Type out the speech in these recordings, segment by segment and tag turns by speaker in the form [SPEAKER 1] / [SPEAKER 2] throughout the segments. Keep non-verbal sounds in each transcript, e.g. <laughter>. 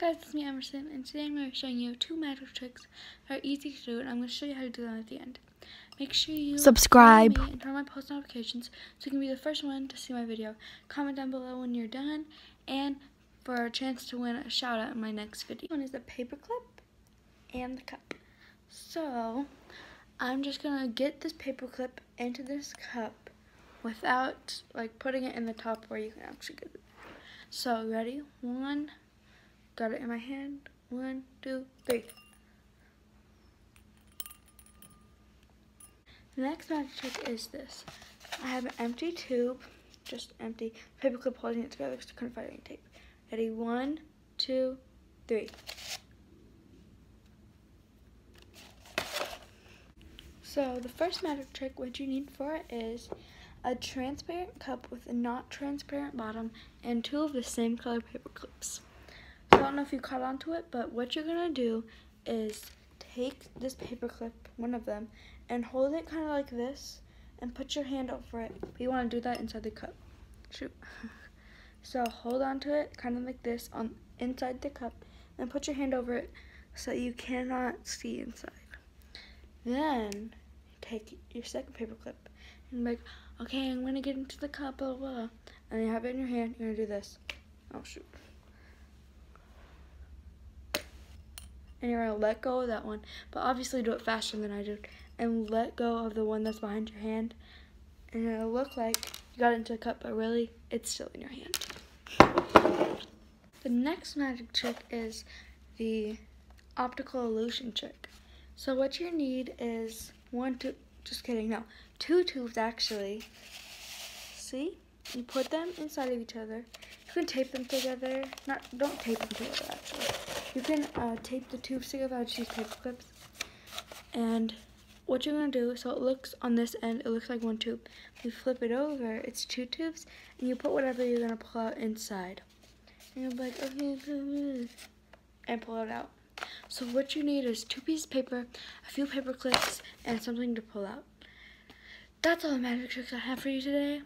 [SPEAKER 1] guys, it's me Emerson, and today I'm going to be showing you two magic tricks that are easy to do, and I'm going to show you how to do them at the end. Make sure you
[SPEAKER 2] subscribe
[SPEAKER 1] and turn on my post notifications so you can be the first one to see my video. Comment down below when you're done, and for a chance to win a shout out in my next video. One is the paper clip and the cup. So, I'm just going to get this paper clip into this cup without like putting it in the top where you can actually get it. So, ready? One, Got it in my hand. One, two, three. The next magic trick is this. I have an empty tube, just empty, paperclip holding it together because I couldn't find any tape. Ready? One, two, three. So the first magic trick, what you need for it is a transparent cup with a not transparent bottom and two of the same color paper clips. I don't know if you caught on to it, but what you're going to do is take this paper clip, one of them, and hold it kind of like this and put your hand over it. But you want to do that inside the cup. Shoot. <laughs> so hold on to it kind of like this on inside the cup and put your hand over it so you cannot see inside. Then take your second paper clip and like, okay, I'm going to get into the cup, blah, blah, blah. And you have it in your hand, you're going to do this. Oh, shoot. And you're to let go of that one. But obviously do it faster than I did. And let go of the one that's behind your hand. And it'll look like you got into the cup, but really, it's still in your hand. The next magic trick is the optical illusion trick. So what you need is one, two, just kidding, no, two tubes actually. See? You put them inside of each other. You can tape them together. Not, don't tape them together actually. You can uh, tape the tubes together. I just paper clips. And what you're gonna do, so it looks on this end, it looks like one tube. You flip it over, it's two tubes, and you put whatever you're gonna pull out inside. And you'll be like, okay, and pull it out. So what you need is two pieces of paper, a few paper clips, and something to pull out. That's all the magic tricks I have for you today.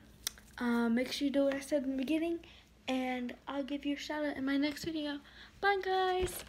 [SPEAKER 1] Um, make sure you do what I said in the beginning, and I'll give you a shout out in my next video. Bye, guys!